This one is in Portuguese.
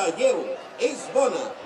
Tadeu Esbona.